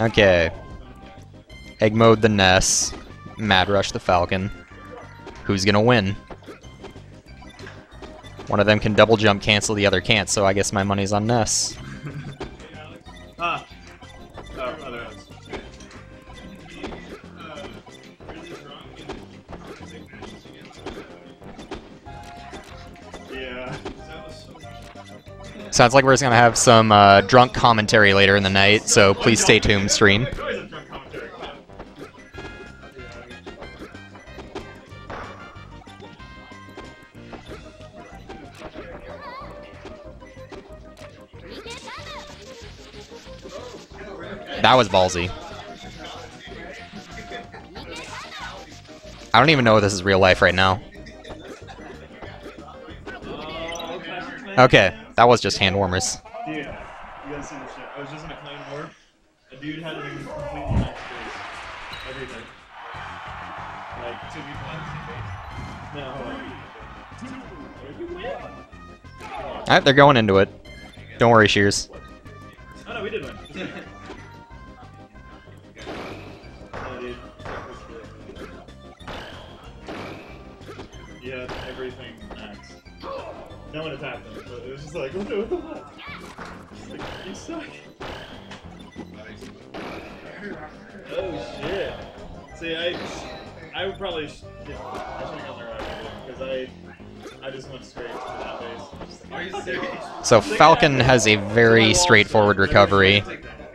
Okay. Egg mode the Ness. Madrush the Falcon. Who's gonna win? One of them can double jump cancel, the other can't, so I guess my money's on Ness. Ah. Oh, Sounds like we're just gonna have some uh, drunk commentary later in the night, so please stay tuned, stream. That was ballsy. I don't even know if this is real life right now. Okay, that was just hand warmers. Dude, you gotta see this shit. I was just in a claim war. A dude had it in completely nice face. Everything. Like, two people had the same face. No, hold on. Alright, they're going into it. Don't worry, Shears. Oh no, we did win. Just kidding. No, dude. Check this shit. Yeah, everything max. No one attacked them, but it was just like, what the, what the fuck? Like, you suck. Oh shit. See, I, I would probably, sh- yeah, I should have gone the right because I, I just went straight to that base. Are you serious? So Falcon has a very straightforward recovery.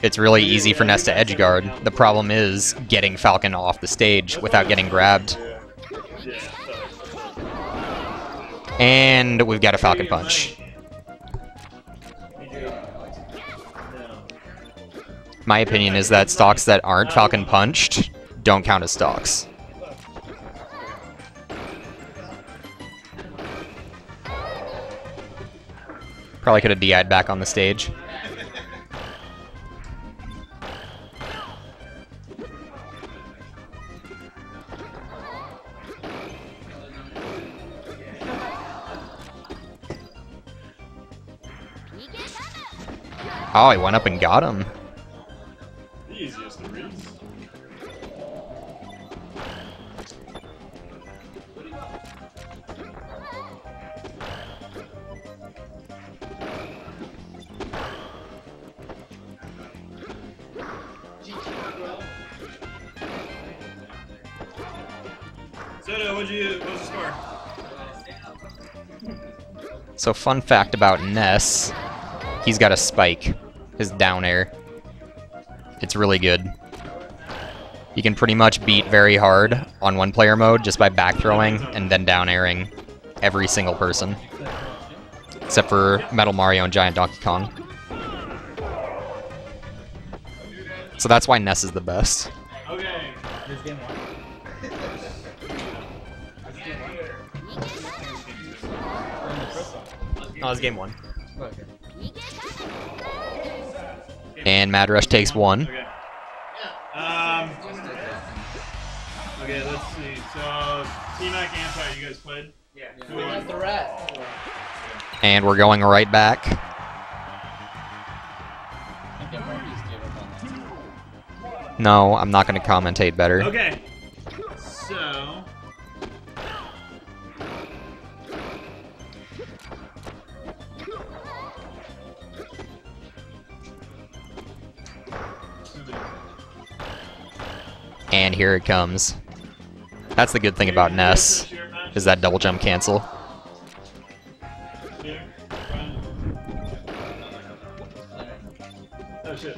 It's really easy for Nesta to edge guard. The problem is getting Falcon off the stage without getting grabbed. Yeah. And we've got a Falcon Punch. My opinion is that stocks that aren't Falcon Punched don't count as stocks. Probably could have DI'd back on the stage. Oh, he went up and got him. The easiest to read. Soto, what'd you, what was the score? So fun fact about Ness, he's got a spike, his down air. It's really good. You can pretty much beat very hard on one player mode just by back throwing and then down airing every single person. Except for Metal Mario and Giant Donkey Kong. So that's why Ness is the best. Okay. Here's game one. Oh, it's game one. Okay. And Madrush takes one. Okay. Um. Okay, let's see. So, T-Mac Anti, you guys played? Yeah. Who Who won? the rat? And we're going right back. I think Morbius gave up on that. No, I'm not going to commentate better. Okay. And here it comes. That's the good thing about Ness, is that double jump cancel. Here, run. Shit.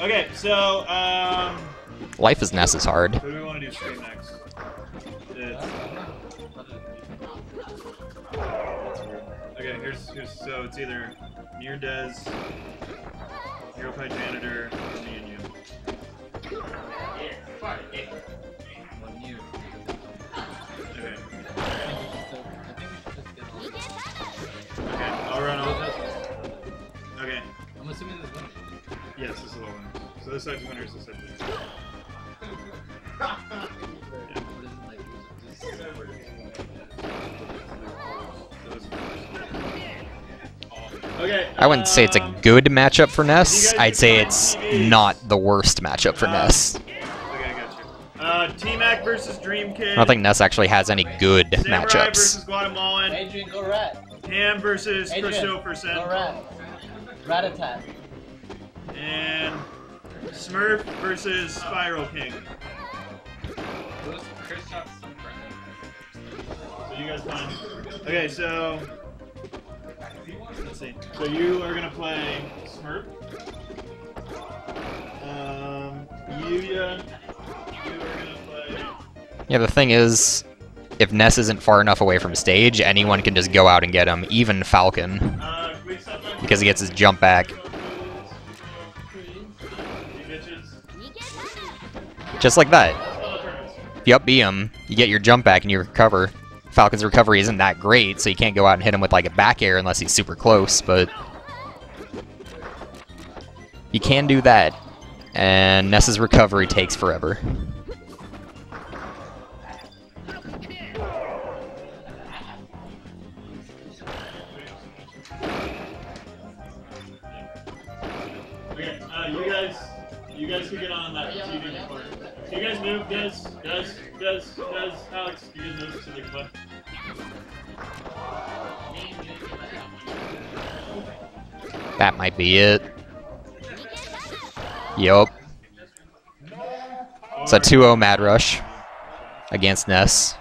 Okay, so um, Life is Ness is hard. what do we want to do stream next? It's, okay, here's here's so it's either Des, Hero Pie Janitor, or me and you. Okay. Okay, I'll run over. Okay. I'm assuming this winner. Yes, this is all winners. So this side's winners, this side's winners. I wouldn't say it's a um, good matchup for Ness. I'd say it's not the worst matchup for Uh, Ness. I. Uh, T-Mac versus Dream Kid. I don't think Ness actually has any good Samurai matchups. versus Guatemalan. Adrian, go rat. Ham versus Adrian, Christopherson. Go rat. Rat attack. And Smurf versus Spiral King. Who's Chris So you guys find. Okay, so let's see. So you are gonna play Smurf. Um, Yuya, you are gonna play. Yeah, the thing is, if Ness isn't far enough away from stage, anyone can just go out and get him, even Falcon, Uh, can we stop by- because he gets his jump back. Just like that. If you up B him, you get your jump back and you recover. Falcon's recovery isn't that great, so you can't go out and hit him with like a back air unless he's super close, but you can do that. And Ness's recovery takes forever. Okay, uh, you guys, can get on that you guys move, guys? Guys, guys, guys, Alex, you guys move so they can That might be it. Yup. It's a 2-0 Madrush against Ness.